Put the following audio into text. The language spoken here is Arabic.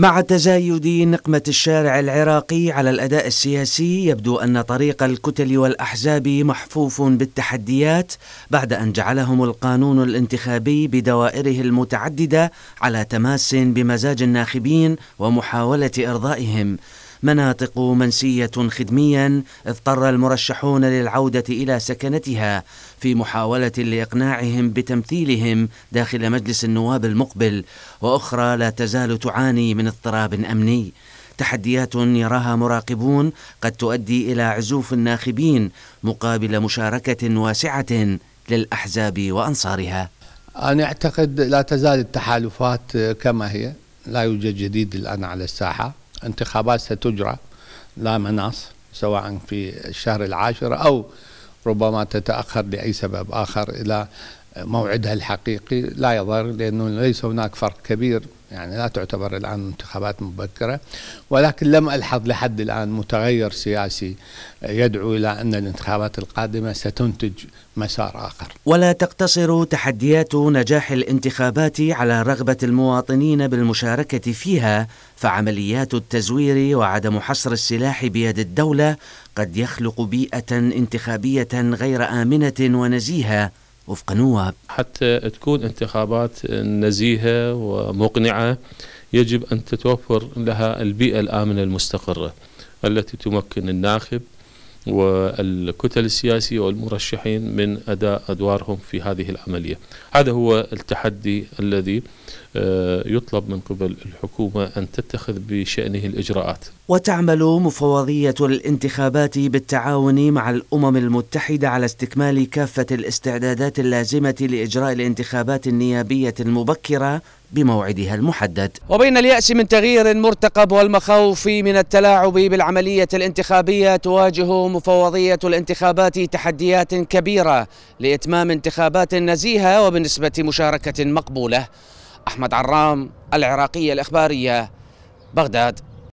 مع تزايد نقمة الشارع العراقي على الأداء السياسي يبدو أن طريق الكتل والأحزاب محفوف بالتحديات بعد أن جعلهم القانون الانتخابي بدوائره المتعددة على تماس بمزاج الناخبين ومحاولة إرضائهم. مناطق منسية خدميا اضطر المرشحون للعودة إلى سكنتها في محاولة لإقناعهم بتمثيلهم داخل مجلس النواب المقبل وأخرى لا تزال تعاني من اضطراب أمني. تحديات يراها مراقبون قد تؤدي إلى عزوف الناخبين مقابل مشاركة واسعة للأحزاب وأنصارها. أنا أعتقد لا تزال التحالفات كما هي لا يوجد جديد الآن على الساحة. انتخابات ستجرى لا مناص سواء في الشهر العاشر أو ربما تتأخر لأي سبب آخر إلى موعدها الحقيقي لا يضر لأنه ليس هناك فرق كبير يعني لا تعتبر الآن انتخابات مبكرة ولكن لم ألحظ لحد الآن متغير سياسي يدعو إلى أن الانتخابات القادمة ستنتج مسار آخر. ولا تقتصر تحديات نجاح الانتخابات على رغبة المواطنين بالمشاركة فيها فعمليات التزوير وعدم حصر السلاح بيد الدولة قد يخلق بيئة انتخابية غير آمنة ونزيهة. وفق نواب. حتى تكون انتخابات نزيهة ومقنعة يجب أن تتوفر لها البيئة الآمنة المستقرة التي تمكن الناخب والكتل السياسية والمرشحين من أداء أدوارهم في هذه العملية. هذا هو التحدي الذي آه، يطلب من قبل الحكومة أن تتخذ بشأنه الإجراءات. وتعمل مفوضية الانتخابات بالتعاون مع الأمم المتحدة على استكمال كافة الاستعدادات اللازمة لإجراء الانتخابات النيابية المبكرة بموعدها المحدد. وبين اليأس من تغيير المرتقب والمخاوف من التلاعب بالعملية الانتخابية تواجه مفوضية الانتخابات تحديات كبيرة لإتمام انتخابات نزيهة وبنسبة مشاركة مقبولة. أحمد عرام العراقية الإخبارية بغداد.